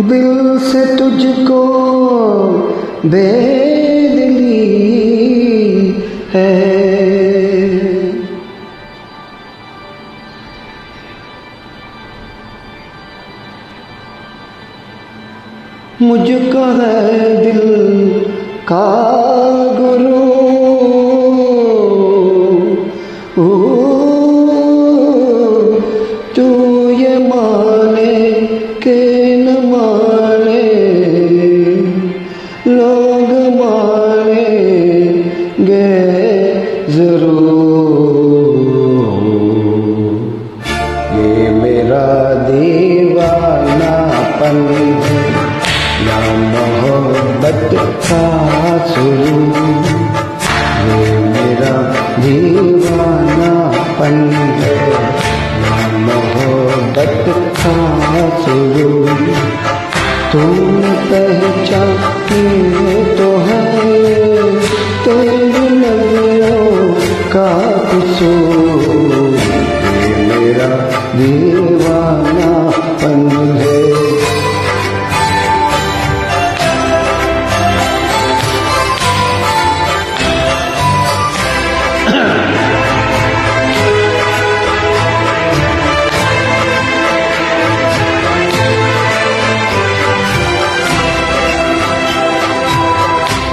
दिल से तुझको बेदली है। मुझको है दिल का गुरु। तू ये मेरा दीवानापन है या मोहब्बत का शुरू। ये मेरा दीवानापन है या मोहब्बत का शुरू। तुम पहचाने का कसूर ये मेरा दीवानापन है।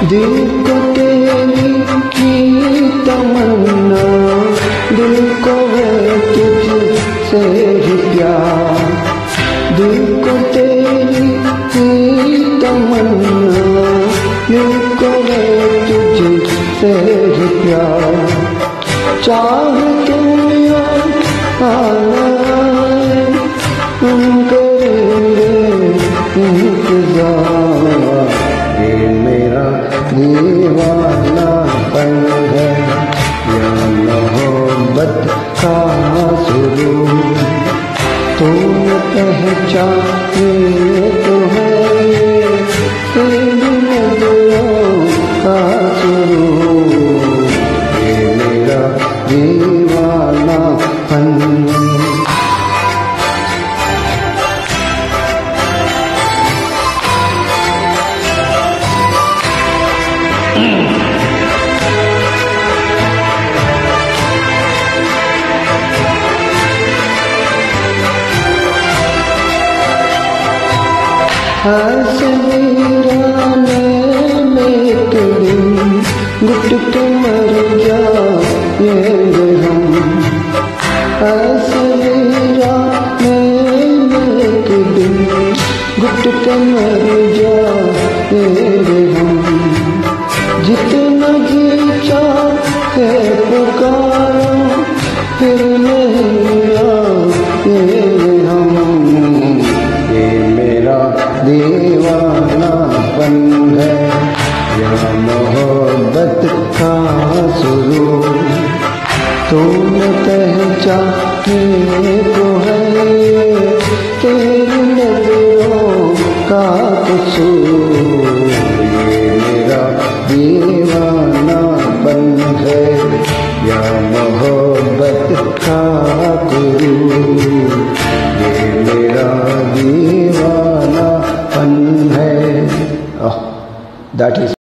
दिल को तेरी की तमन्ना को है तुझसे ही प्यार। दिल को तेरी ही तमन्ना, दिल को है तुझसे ही प्यार। चाह दीवानापन हसमीरा में दिन गुट मर जाएँगे मर जाएँगे हम जितना जी चाहे पुकारो फिर नहीं आएँगे हम ये मेरा दीवानापन है या मोहब्बत का शुरू तुम पहचाने का कुछ मेरा दीवाना बन है, या मोहब्बत का गुरूर, ये मेरा दीवाना बन है। That is